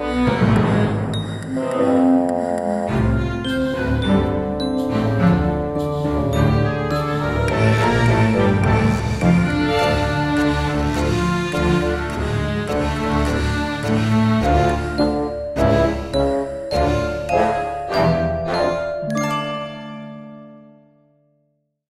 Bye.